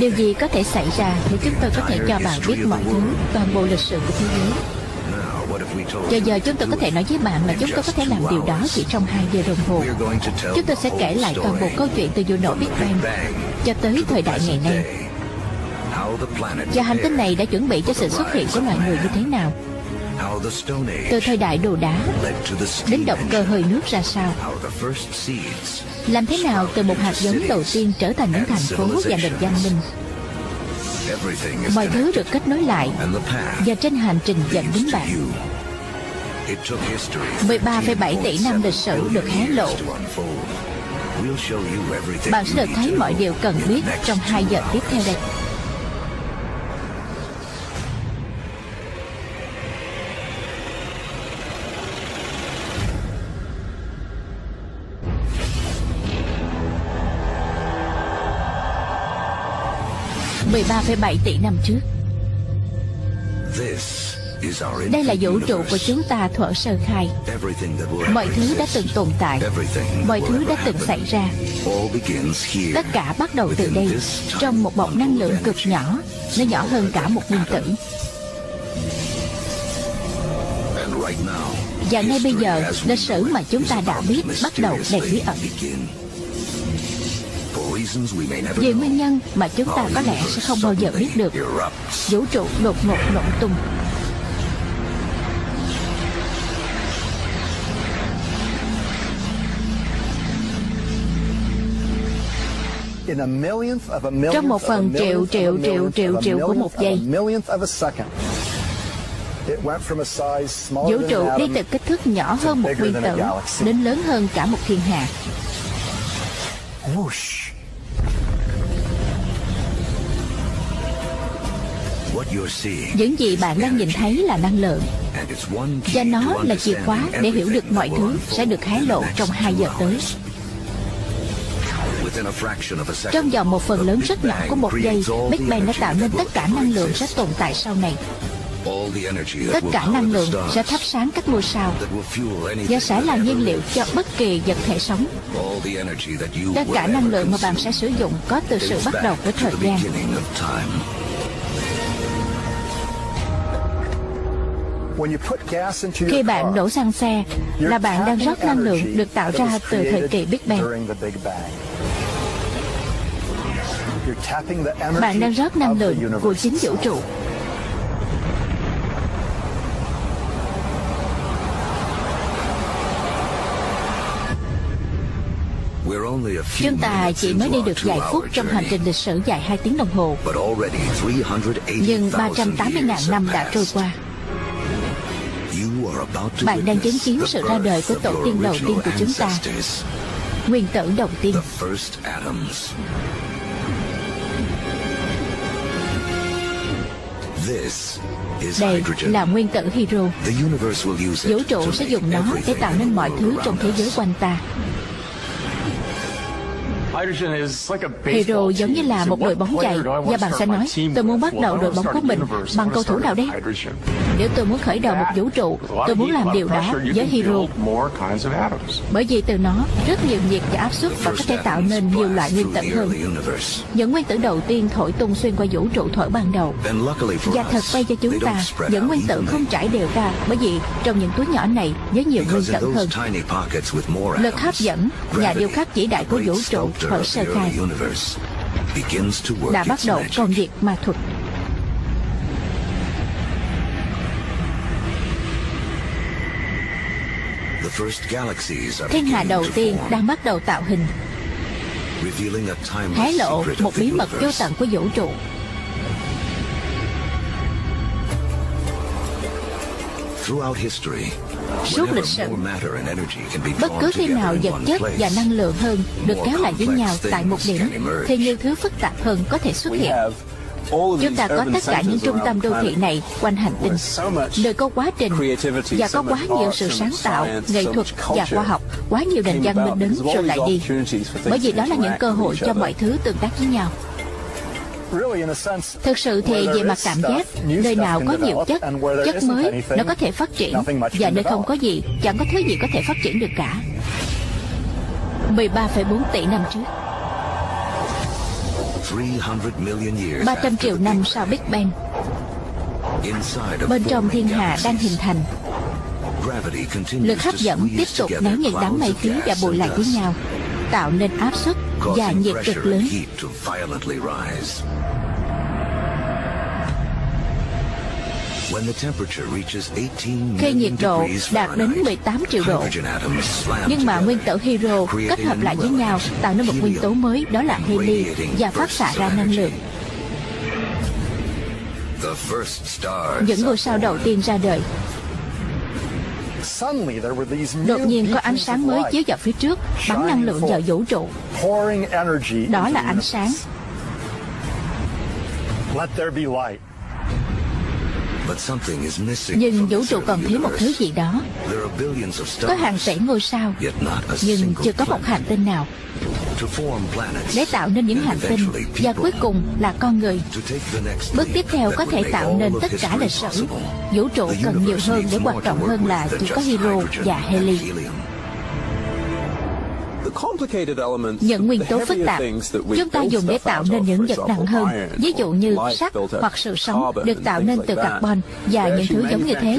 Điều gì có thể xảy ra nếu chúng tôi có thể cho bạn biết mọi thứ, toàn bộ lịch sử của thế giới? Giờ giờ chúng tôi có thể nói với bạn là chúng tôi có thể làm điều đó chỉ trong 2 giờ đồng hồ. Chúng tôi sẽ kể lại toàn bộ câu chuyện từ vụ nổ Big Bang cho tới thời đại ngày nay. Và hành tinh này đã chuẩn bị cho sự xuất hiện của loài người như thế nào? Từ thời đại đồ đá đến động cơ hơi nước ra sao? Làm thế nào từ một hạt giống đầu tiên trở thành những thành phố và nền văn minh? Mọi thứ được kết nối lại và trên hành trình dẫn đến bạn. 13,7 tỷ năm lịch sử được hé lộ. Bạn sẽ được thấy mọi điều cần biết trong 2 giờ tiếp theo đây mười ba phẩy bảy tỷ năm trước. Đây là vũ trụ của chúng ta thuở sơ khai. Mọi thứ đã từng tồn tại. mọi thứ đã từng xảy ra. Tất cả bắt đầu từ đây trong một bọc năng lượng cực nhỏ. Nó nhỏ hơn cả một nguyên tử. Và ngay bây giờ lịch sử mà chúng ta đã biết bắt đầu đầy bí ẩn vì nguyên nhân mà chúng ta có lẽ sẽ không bao giờ biết được. vũ trụ đột ngột nổ tung. Trong một phần triệu triệu triệu triệu triệu của một giây. vũ trụ đi từ kích thước nhỏ hơn một nguyên tử đến lớn hơn cả một thiên hà những gì bạn đang nhìn thấy là năng lượng. Và nó là chìa khóa để hiểu được mọi thứ sẽ được hé lộ trong 2 giờ tới. trong vòng một phần lớn rất nhỏ của một giây Big Bang đã tạo nên tất cả năng lượng sẽ tồn tại sau này. Tất cả năng lượng sẽ thắp sáng các ngôi sao và sẽ là nhiên liệu cho bất kỳ vật thể sống. Tất cả năng lượng mà bạn sẽ sử dụng có từ sự bắt đầu của thời gian khi bạn đổ xăng xe là bạn đang rót năng lượng được tạo ra từ thời kỳ Big Bang. bạn đang rót năng lượng của chính vũ trụ. Chúng ta chỉ mới đi được vài phút trong hành trình lịch sử dài 2 tiếng đồng hồ. Nhưng 380.000 năm đã trôi qua Bạn đang chứng kiến sự ra đời của tổ tiên đầu tiên của chúng ta. Nguyên tử đầu tiên. Đây là nguyên tử hydro. Vũ trụ sẽ dùng nó để tạo nên mọi thứ trong thế giới quanh ta. Hero giống như là một đội bóng chày Và bạn sẽ nói Tôi muốn bắt đầu đội bóng của mình Bằng cầu thủ nào đây nếu tôi muốn khởi đầu một vũ trụ, Tôi muốn làm điều đó với hydro. Bởi vì từ nó, Rất nhiều nhiệt và áp suất Và có thể tạo nên nhiều loại nguyên tử hơn. Những nguyên tử đầu tiên thổi tung xuyên qua vũ trụ thổi ban đầu. Và thật may cho chúng ta, Những nguyên tử không trải đều ra, Bởi vì trong những túi nhỏ này Với nhiều nguyên tử hơn. Lực hấp dẫn Nhà điều khắc chỉ đại của vũ trụ thổi sơ khai. Đã bắt đầu công việc ma thuật. Thiên hà đầu tiên đang bắt đầu tạo hình. Hé lộ một bí mật vô tận của vũ trụ. Suốt lịch sử, bất cứ khi nào vật chất và năng lượng hơn được kéo lại với nhau tại một điểm, thì nhiều thứ phức tạp hơn có thể xuất hiện. Chúng ta có tất cả những trung tâm đô thị này quanh hành tinh, nơi có quá trình và có quá nhiều sự sáng tạo, nghệ thuật và khoa học, quá nhiều nền văn minh đến rồi lại đi. Bởi vì đó là những cơ hội cho mọi thứ tương tác với nhau. Thực sự thì về mặt cảm giác Nơi nào có nhiều chất Chất mới Nó có thể phát triển Và nơi không có gì Chẳng có thứ gì có thể phát triển được cả. 13,4 tỷ năm trước 300 triệu năm sau Big Bang. Bên trong thiên hà đang hình thành. Lực hấp dẫn tiếp tục nén những đám mây khí và bụi lại với nhau Tạo nên áp suất và nhiệt cực lớn khi nhiệt độ đạt đến 18 triệu độ. Nhưng mà nguyên tử hydro kết hợp lại với nhau tạo nên một nguyên tố mới đó là heli và phát xạ ra năng lượng. Những ngôi sao đầu tiên ra đời. Đột nhiên có ánh sáng mới chiếu vào phía trước Bắn năng lượng vào vũ trụ. Đó là ánh sáng nhưng vũ trụ còn thiếu một thứ gì đó. Có hàng tỷ ngôi sao Nhưng chưa có một hành tinh nào. Để tạo nên những hành tinh Và cuối cùng là con người. Bước tiếp theo có thể tạo nên tất cả lịch sử. Vũ trụ cần nhiều hơn để quan trọng hơn là chỉ có hydro và heli những nguyên tố phức tạp chúng ta dùng để tạo nên những vật nặng hơn. ví dụ như sắt hoặc sự sống được tạo nên từ carbon. Và những thứ giống như thế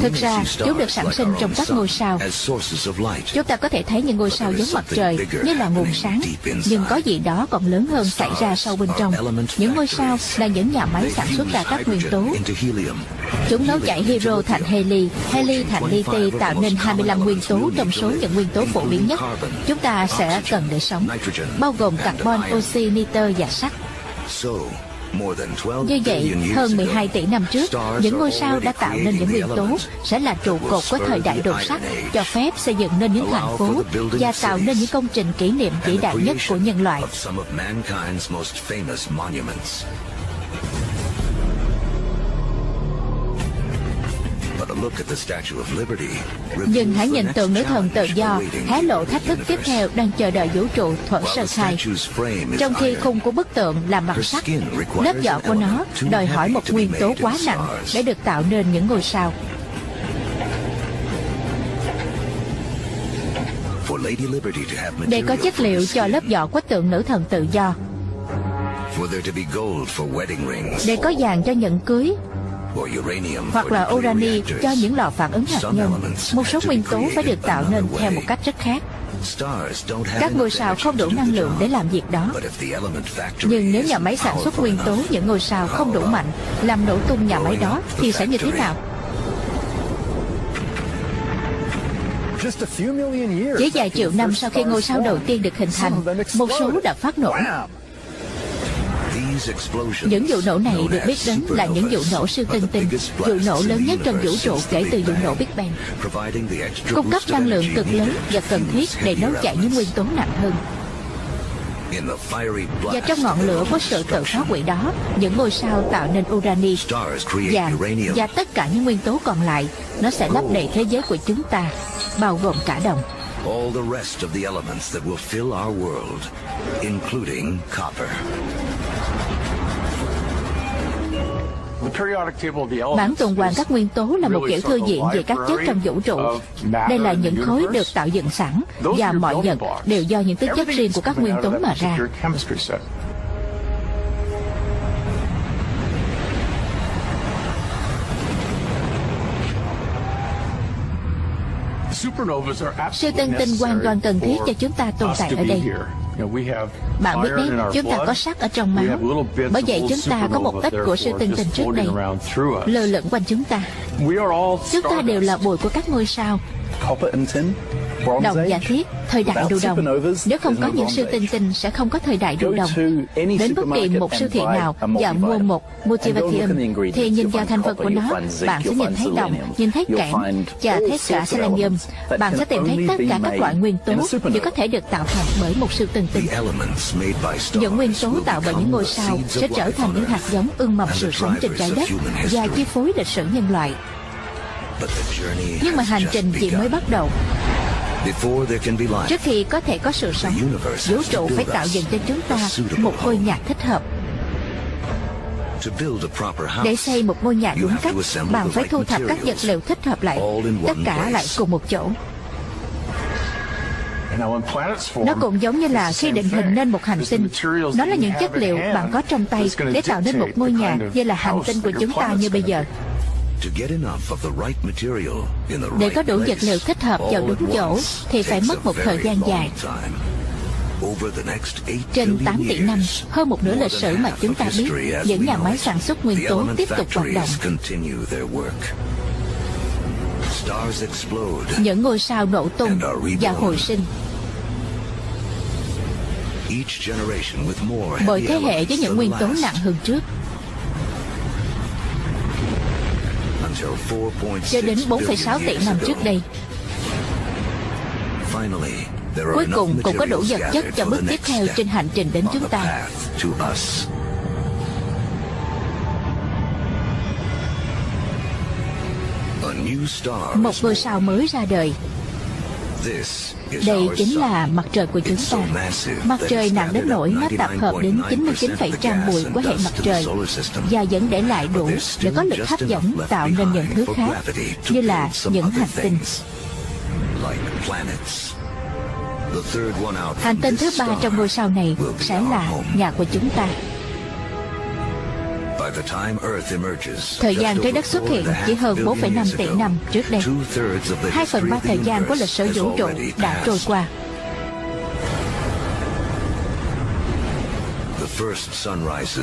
Thực ra, chúng được sản sinh trong các ngôi sao. Chúng ta có thể thấy những ngôi sao giống mặt trời như là nguồn sáng, nhưng có gì đó còn lớn hơn xảy ra sâu bên trong. Những ngôi sao là những nhà máy sản xuất ra các nguyên tố. Chúng nấu chảy hydro thành heli, heli thành li tạo nên 25 nguyên tố trong số những nguyên tố phổ biến nhất chúng ta sẽ cần để sống, bao gồm carbon, oxy, nitơ và sắt. Như vậy, hơn 12 tỷ năm trước, những ngôi sao đã tạo nên những nguyên tố sẽ là trụ cột của thời đại đồ sắt, cho phép xây dựng nên những thành phố và tạo nên những công trình kỷ niệm vĩ đại nhất của nhân loại. Nhưng hãy nhìn tượng nữ thần tự do hé lộ thách thức tiếp theo đang chờ đợi vũ trụ thuở sơ khai. Trong khi khung của bức tượng là bằng sắt, lớp vỏ của nó đòi hỏi một nguyên tố quá nặng để được tạo nên những ngôi sao. Để có chất liệu cho lớp vỏ của tượng nữ thần tự do. Để có vàng cho nhẫn cưới hoặc là urani cho những lò phản ứng hạt nhân. Một số nguyên tố phải được tạo nên theo một cách rất khác. Các ngôi sao không đủ năng lượng để làm việc đó. Nhưng nếu nhà máy sản xuất nguyên tố những ngôi sao không đủ mạnh làm nổ tung nhà máy đó thì sẽ như thế nào? Chỉ vài triệu năm sau khi ngôi sao đầu tiên được hình thành, một số đã phát nổ. Những vụ nổ này được biết đến là những vụ nổ siêu tân tinh, vụ nổ lớn nhất trong vũ trụ kể từ vụ nổ Big Bang, cung cấp năng lượng cực lớn và cần thiết để nấu chảy những nguyên tố nặng hơn. Và trong ngọn lửa của sự tự phá hủy đó, những ngôi sao tạo nên urani, vàng và tất cả những nguyên tố còn lại, nó sẽ lấp đầy thế giới của chúng ta, bao gồm cả đồng. all the rest of the elements that will fill our world, including copper. Bản tuần hoàn các nguyên tố là một kiểu thư viện về các chất trong vũ trụ. Đây là những khối được tạo dựng sẵn và mọi vật đều do những tính chất riêng của các nguyên tố mà ra. Siêu tân tinh hoàn toàn cần thiết cho chúng ta tồn tại ở đây. Bạn biết đấy, chúng ta có sắt ở trong máu. Bởi vậy chúng ta có một ít của siêu tinh tinh trước đây lơ lửng quanh chúng ta. Chúng ta đều là bụi của các ngôi sao. Đồng và thiết, thời đại đồ đồng. Nếu không có những siêu tinh tinh sẽ không có thời đại đồ đồng. Đến bất kỳ một siêu thị nào và mua một Multivatium thì nhìn vào thành phần của nó, bạn sẽ nhìn thấy đồng, nhìn thấy kẽm và thấy cả selenium. Bạn sẽ tìm thấy tất cả các loại nguyên tố đều có thể được tạo thành bởi một siêu tinh tinh. Những nguyên tố tạo bởi những ngôi sao sẽ trở thành những hạt giống ương mầm sự sống trên trái đất và chi phối lịch sử nhân loại. Nhưng mà hành trình chỉ mới bắt đầu Trước khi có thể có sự sống, vũ trụ phải tạo dựng cho chúng ta một ngôi nhà thích hợp. Để xây một ngôi nhà đúng cách, bạn phải thu thập các vật liệu thích hợp lại, tất cả lại cùng một chỗ. Nó cũng giống như là khi định hình nên một hành tinh. Nó là những chất liệu bạn có trong tay Để tạo nên một ngôi nhà như là hành tinh của chúng ta như bây giờ để có đủ vật liệu thích hợp vào đúng chỗ thì phải mất một thời gian dài. Trên 8 tỷ năm, hơn một nửa lịch sử mà chúng ta biết, những nhà máy sản xuất nguyên tố tiếp tục hoạt động. Những ngôi sao nổ tung và hồi sinh. Mỗi thế hệ với những nguyên tố nặng hơn trước cho đến 4,6 tỷ năm trước đây. Cuối cùng cũng có đủ vật chất cho bước tiếp theo trên hành trình đến chúng ta. Một ngôi sao mới ra đời đây chính là mặt trời của chúng ta. Mặt trời nặng đến nỗi nó tập hợp đến 99% bụi của hệ mặt trời và vẫn để lại đủ để có lực hấp dẫn tạo nên những thứ khác như là những hành tinh. Hành tinh thứ ba trong ngôi sao này sẽ là nhà của chúng ta. Thời gian trái đất xuất hiện chỉ hơn 4,5 tỷ năm trước đây. Hai phần ba thời gian của lịch sử vũ trụ đã trôi qua.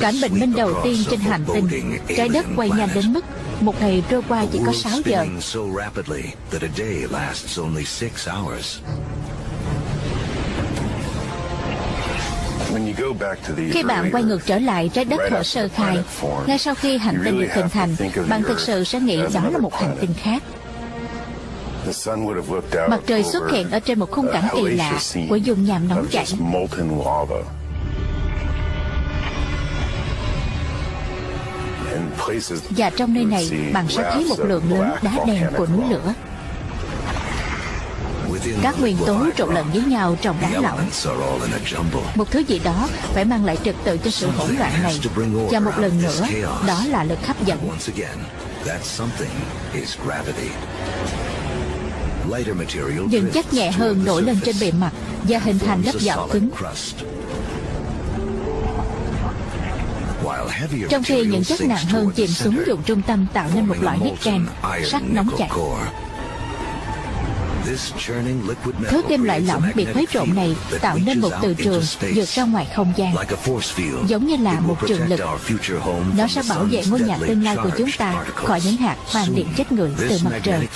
Cảnh bình minh đầu tiên trên hành tinh, trái đất quay nhanh đến mức một ngày trôi qua chỉ có 6 giờ. Khi bạn quay ngược trở lại trái đất thuở sơ khai, ngay sau khi hành tinh được hình thành, bạn thực sự sẽ nghĩ đó là một hành tinh khác. Mặt trời xuất hiện ở trên một khung cảnh kỳ lạ của dung nham nóng chảy. Và trong nơi này, bạn sẽ thấy một lượng lớn đá đen của núi lửa. Các nguyên tố trộn lẫn với nhau trong đá lỏng. Một thứ gì đó phải mang lại trật tự cho sự hỗn loạn này. Và một lần nữa, đó là lực hấp dẫn. Những chất nhẹ hơn nổi lên trên bề mặt và hình thành lớp vỏ cứng. Trong khi những chất nặng hơn chìm xuống vùng trung tâm tạo nên một loại niken sắt nóng chảy. Thứ kim loại lỏng bị khuấy trộn này tạo nên một từ trường vượt ra ngoài không gian, giống như là một trường lực. Nó sẽ bảo vệ ngôi nhà tương lai của chúng ta khỏi những hạt mang điện chết người từ mặt trời.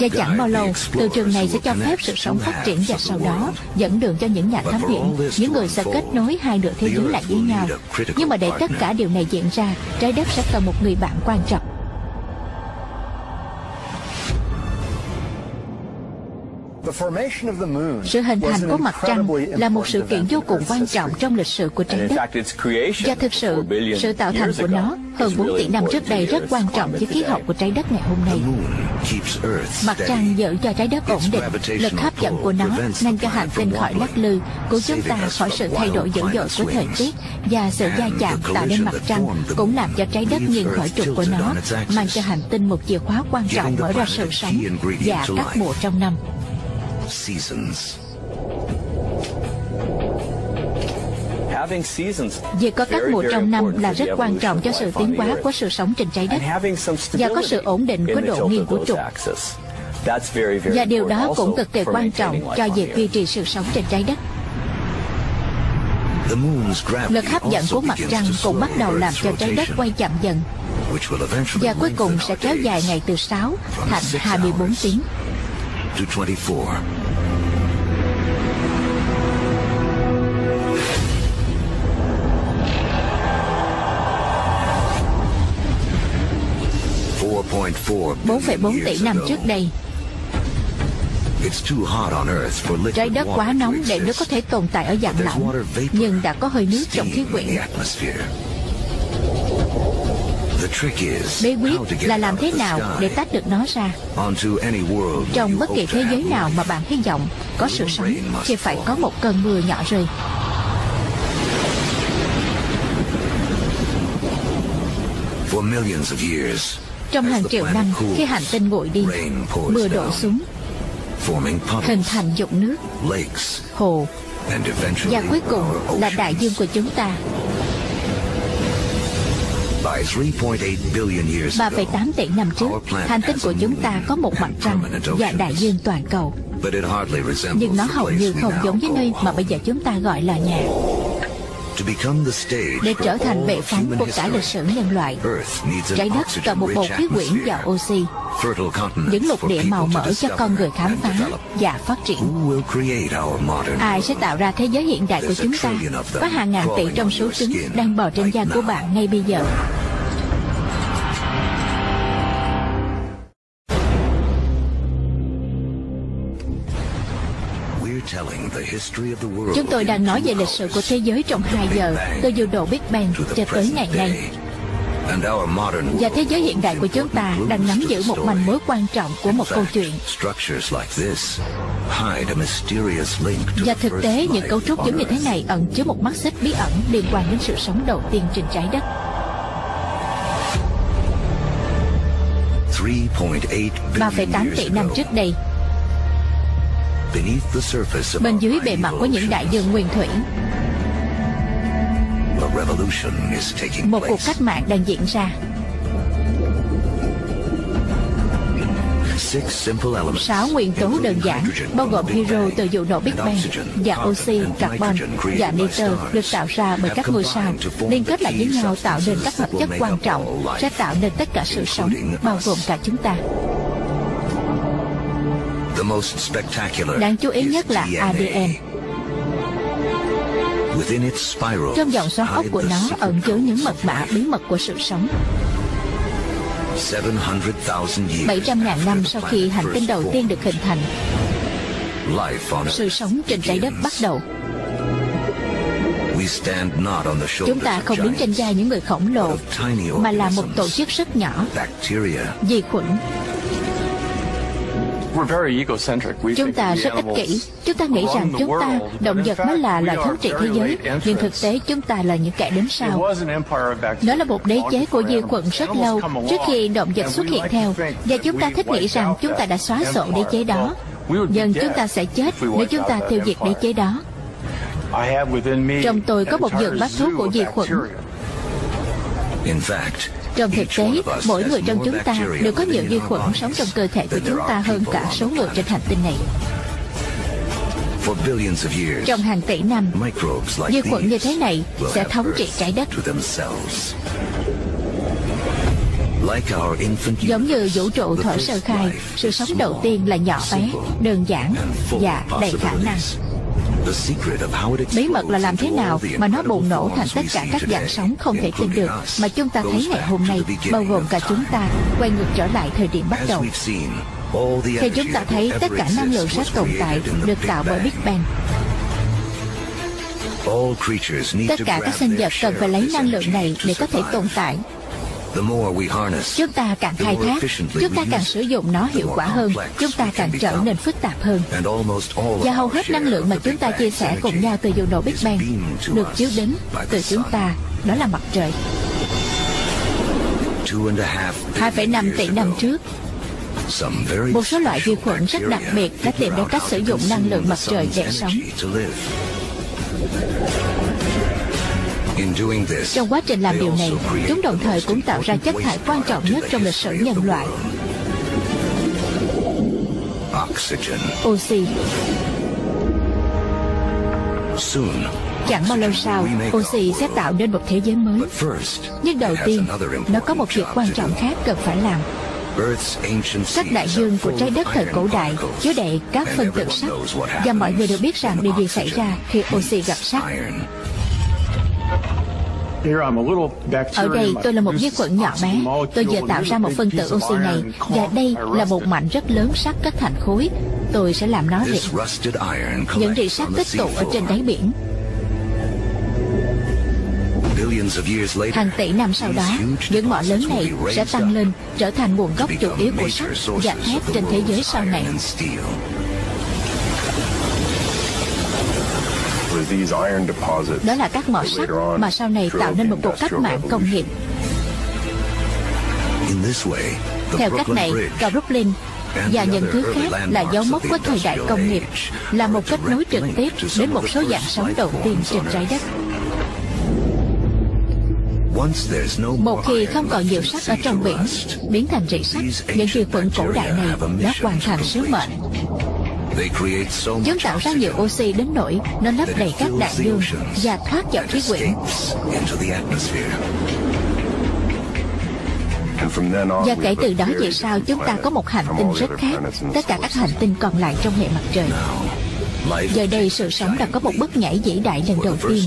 Và chẳng bao lâu, từ trường này sẽ cho phép sự sống phát triển và sau đó dẫn đường cho những nhà thám hiểm, những người sẽ kết nối hai nửa thế giới lại với nhau. Nhưng mà để tất cả điều này diễn ra, trái đất sẽ cần một người bạn quan trọng. Sự hình thành của mặt trăng là một sự kiện vô cùng quan trọng trong lịch sử của trái đất. Và thực sự, sự tạo thành của nó hơn 4 tỷ năm trước đây rất quan trọng với khí hậu của trái đất ngày hôm nay. Mặt trăng giữ cho trái đất ổn định, lực hấp dẫn của nó ngăn cho hành tinh khỏi lắc lư, cứu chúng ta khỏi sự thay đổi dữ dội của thời tiết và sự va chạm tạo nên mặt trăng cũng làm cho trái đất nghiêng khỏi trục của nó, mang cho hành tinh một chìa khóa quan trọng mở ra sự sống và các mùa trong năm. Việc có các mùa trong năm là rất quan trọng cho sự tiến hóa của sự sống trên trái đất và có sự ổn định của độ nghiêng của trục. Và điều đó cũng cực kỳ quan trọng cho việc duy trì sự sống trên trái đất. Lực hấp dẫn của mặt trăng cũng bắt đầu làm cho trái đất quay chậm dần và cuối cùng sẽ kéo dài ngày từ 6 thành 24 tiếng. 4,4 tỷ năm trước đây. Trái đất quá nóng để nước có thể tồn tại ở dạng lỏng, nhưng đã có hơi nước trong khí quyển. Bí quyết là làm thế nào để tách được nó ra. Trong bất kỳ thế giới nào mà bạn hy vọng có sự sống, thì phải có một cơn mưa nhỏ rơi. trong hàng triệu năm khi hành tinh nguội đi mưa đổ xuống hình thành dụng nước, hồ và cuối cùng là đại dương của chúng ta. 3,8 tỷ năm trước, hành tinh của chúng ta có một mặt trăng và đại dương toàn cầu. Nhưng nó hầu như không giống với nơi mà bây giờ chúng ta gọi là nhà. Để trở thành bệ phóng của cả lịch sử nhân loại, trái đất cần một bầu khí quyển giàu oxy, những lục địa màu mỡ cho con người khám phá và phát triển. Ai sẽ tạo ra thế giới hiện đại của chúng ta? Có hàng ngàn tỷ trong số trứng đang bò trên da của bạn ngay bây giờ. Chúng tôi đang nói về lịch sử của thế giới trong 2 giờ, từ vụ nổ Big Bang cho tới ngày nay. Và thế giới hiện đại của chúng ta đang nắm giữ một manh mối quan trọng của một câu chuyện. Và thực tế, những cấu trúc giống như thế này ẩn chứa một mắt xích bí ẩn liên quan đến sự sống đầu tiên trên trái đất. 3,8 tỷ năm trước đây, bên dưới bề mặt của những đại dương nguyên thủy một cuộc cách mạng đang diễn ra. Sáu nguyên tố đơn giản bao gồm hydro từ vụ nổ Big Bang và oxy, carbon và nitơ được tạo ra bởi các ngôi sao liên kết lại với nhau tạo nên các hợp chất quan trọng sẽ tạo nên tất cả sự sống bao gồm cả chúng ta. Đáng chú ý nhất là ADN. Trong dòng xoắn ốc của nó ẩn chứa những mật mã bí mật của sự sống. 700.000 năm sau khi hành tinh đầu tiên được hình thành, sự sống trên trái đất bắt đầu. Chúng ta không đứng trên vai những người khổng lồ, mà là một tổ chức rất nhỏ, vi khuẩn, Chúng ta rất ích kỷ. Chúng ta nghĩ rằng chúng ta, động vật mới là loài thống trị thế giới, nhưng thực tế chúng ta là những kẻ đến sau. Nó là một đế chế của vi khuẩn rất lâu trước khi động vật xuất hiện theo, và chúng ta thích nghĩ rằng chúng ta đã xóa sổ đế chế đó. Dần chúng ta sẽ chết nếu chúng ta tiêu diệt đế chế đó. Trong tôi có một giường bát thuốc của vi khuẩn. Trong thực tế, mỗi người trong chúng ta đều có nhiều vi khuẩn sống trong cơ thể của chúng ta hơn cả số người trên hành tinh này. Trong hàng tỷ năm, vi khuẩn như thế này sẽ thống trị trái đất. Giống như vũ trụ thở sơ khai, sự sống đầu tiên là nhỏ bé, đơn giản và đầy khả năng. Bí mật là làm thế nào mà nó bùng nổ thành tất cả các dạng sóng không thể tin được mà chúng ta thấy ngày hôm nay, bao gồm cả chúng ta, quay ngược trở lại thời điểm bắt đầu. Thì chúng ta thấy tất cả năng lượng sẽ tồn tại được tạo bởi Big Bang. Tất cả các sinh vật cần phải lấy năng lượng này để có thể tồn tại Chúng ta càng khai thác, chúng ta càng sử dụng nó hiệu quả hơn, chúng ta càng trở nên phức tạp hơn. Và hầu hết năng lượng mà chúng ta chia sẻ cùng nhau từ vụ nổ Big Bang được chiếu đến từ chúng ta, đó là mặt trời. 2,5 tỷ năm trước, một số loại vi khuẩn rất đặc biệt đã tìm ra cách sử dụng năng lượng mặt trời để sống. Trong quá trình làm điều này, chúng đồng thời cũng tạo ra chất thải quan trọng nhất trong lịch sử nhân loại. Oxy Chẳng bao lâu sau, oxy sẽ tạo nên một thế giới mới. Nhưng đầu tiên, nó có một việc quan trọng khác cần phải làm. Các đại dương của trái đất thời cổ đại chứa đầy các phân tử sắt và mọi người đều biết rằng điều gì xảy ra khi oxy gặp sắt. Ở đây tôi là một vi khuẩn nhỏ bé. Tôi vừa tạo ra một phân tử oxy này. Và đây là một mảnh rất lớn sắt kết thành khối. Tôi sẽ làm nó rỉ Những rỉ sắt tích tụ ở trên đáy biển. Hàng tỷ năm sau đó, những mỏ lớn này sẽ tăng lên, trở thành nguồn gốc chủ yếu của sắt và thép trên thế giới sau này. Đó là các mỏ sắt mà sau này tạo nên một cuộc cách mạng công nghiệp. Theo cách này, cầu Brooklyn và những thứ khác là dấu mốc của thời đại công nghiệp, là một kết nối trực tiếp đến một số dạng sống đầu tiên trên trái đất. Một khi không còn nhiều sắt ở trong biển, biến thành rỉ sắt, những vi khuẩn cổ đại này đã hoàn thành sứ mệnh. Chúng tạo ra nhiều oxy đến nỗi nó lấp đầy các đại dương và thoát vào khí quyển. Và kể từ đó về sau chúng ta có một hành tinh rất khác. Tất cả các hành tinh còn lại trong hệ mặt trời. Giờ đây sự sống đã có một bước nhảy vĩ đại lần đầu tiên.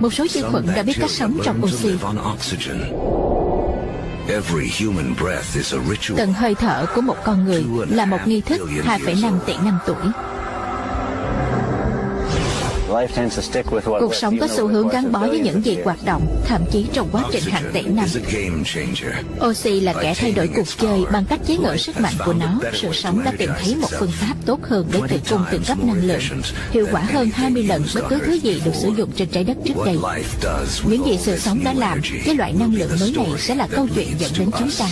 Một số vi khuẩn đã biết cách sống trong oxy Từng hơi thở của một con người là một nghi thức 2,5 tỷ năm tuổi Cuộc sống có xu hướng gắn bó với những gì hoạt động, thậm chí trong quá trình hàng tỷ năm. Oxy là kẻ thay đổi cuộc chơi bằng cách chế ngự sức mạnh của nó. Sự sống đã tìm thấy một phương pháp tốt hơn để tự cung tự cấp năng lượng, hiệu quả hơn 20 lần bất cứ thứ gì được sử dụng trên trái đất trước đây. Những gì sự sống đã làm với loại năng lượng mới này sẽ là câu chuyện dẫn đến chúng ta.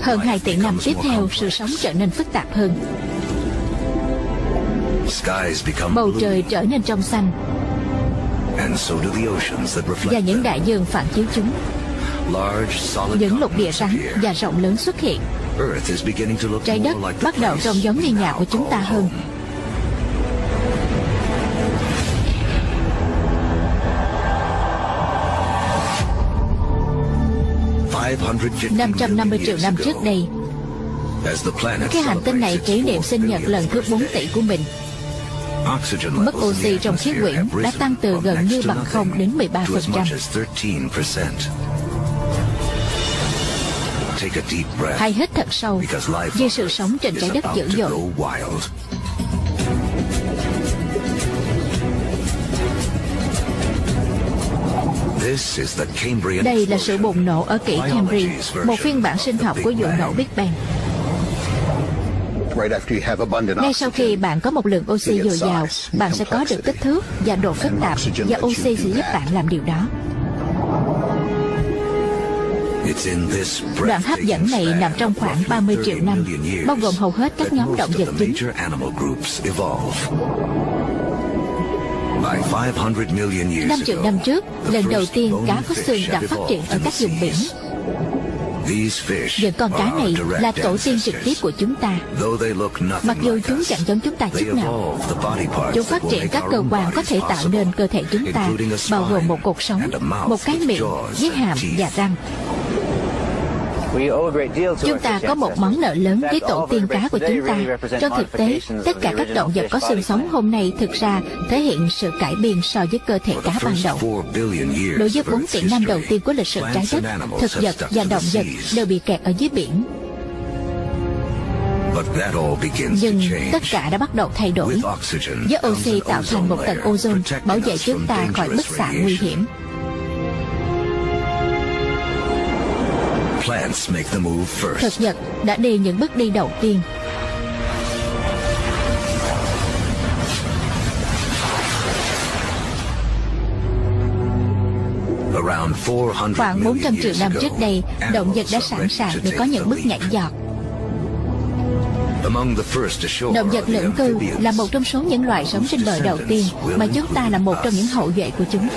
Hơn 2 tỷ năm tiếp theo, sự sống trở nên phức tạp hơn. Bầu trời trở nên trong xanh và những đại dương phản chiếu chúng. Những lục địa rắn và rộng lớn xuất hiện. Trái đất bắt đầu trông giống như nhà của chúng ta hơn. 550 triệu năm trước đây Cái hành tinh này kỷ niệm sinh nhật lần thứ 4 tỷ của mình Mức oxy trong khí quyển đã tăng từ gần như bằng không đến 13%. Hãy hít thật sâu vì sự sống trên trái đất dữ dội. Đây là sự bùng nổ ở kỷ Cambrian, một phiên bản sinh học của vụ nổ Big Bang. Ngay sau khi bạn có một lượng oxy dồi dào, bạn sẽ có được kích thước và độ phức tạp và oxy sẽ giúp bạn làm điều đó. Đoạn hấp dẫn này nằm trong khoảng 30 triệu năm, bao gồm hầu hết các nhóm động vật chính. 5 triệu năm trước, lần đầu tiên cá có xương đã phát triển ở các vùng biển. Những con cá này là tổ tiên trực tiếp của chúng ta. Mặc dù chúng chẳng giống chúng ta chút nào. Chúng phát triển các cơ quan có thể tạo nên cơ thể chúng ta Bao gồm một cột sống, một cái miệng, với hàm và răng Chúng ta có một món nợ lớn với tổ tiên cá của chúng ta. Trong thực tế, tất cả các động vật có xương sống hôm nay thực ra thể hiện sự cải biên so với cơ thể cá ban đầu. Đối với 4 tỷ năm đầu tiên của lịch sử trái đất, thực vật và động vật đều bị kẹt ở dưới biển. Nhưng tất cả đã bắt đầu thay đổi. Với oxy tạo thành một tầng ozone bảo vệ chúng ta khỏi bức xạ nguy hiểm. Thực vật đã đi những bước đi đầu tiên. Khoảng 400 triệu năm trước đây, động vật đã sẵn sàng để có những bước nhảy giọt. Động vật lưỡng cư là một trong số những loài sống trên bờ đầu tiên mà chúng ta là một trong những hậu duệ của chúng.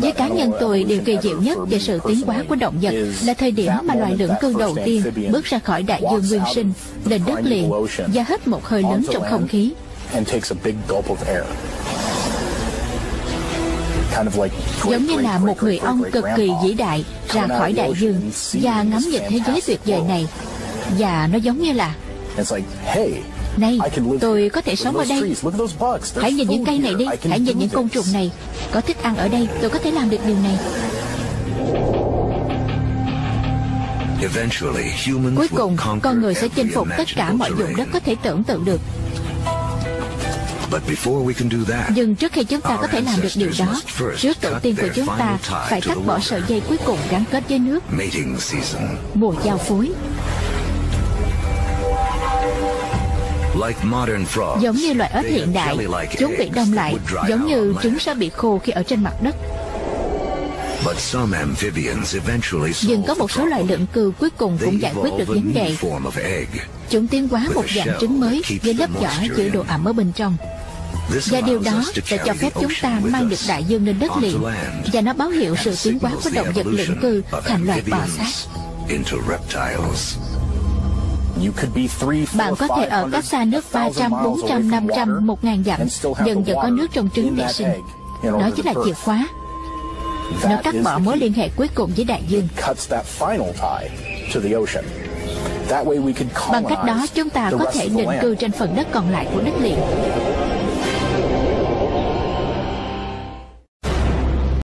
Với cá nhân tôi, điều kỳ diệu nhất về sự tiến hóa của động vật là thời điểm mà loài lưỡng cư đầu tiên bước ra khỏi đại dương nguyên sinh, lên đất liền và hít một hơi lớn trong không khí. Giống như là một người ông cực kỳ vĩ đại ra khỏi đại dương và ngắm nhìn thế giới tuyệt vời này. Và nó giống như là này, tôi có thể sống ở đây. Hãy nhìn những cây này đi Hãy nhìn những côn trùng này. Có thức ăn ở đây Tôi có thể làm được điều này. Cuối cùng, con người sẽ chinh phục tất cả mọi vùng đất có thể tưởng tượng được. Nhưng trước khi chúng ta có thể làm được điều đó, trước tổ tiên của chúng ta phải cắt bỏ sợi dây cuối cùng gắn kết với nước. Mùa giao phối. Giống như loài ếch hiện đại, chúng bị đông lại, giống như trứng sẽ bị khô khi ở trên mặt đất. Nhưng có một số loài lượng cư cuối cùng cũng giải quyết được vấn đề. Chúng tiến hóa một dạng trứng mới với lớp vỏ giữ độ ẩm ở bên trong. Và điều đó đã cho phép chúng ta mang được đại dương lên đất liền Và nó báo hiệu sự tiến hóa của động vật lượng cư thành loài bò sát bạn có thể ở cách xa nước 300, 400, 500, 1000 dặm Dần dần có nước trong trứng để sinh. Đó chính là chìa khóa. Nó cắt bỏ mối liên hệ cuối cùng với đại dương. Bằng cách đó chúng ta có thể định cư trên phần đất còn lại của đất liền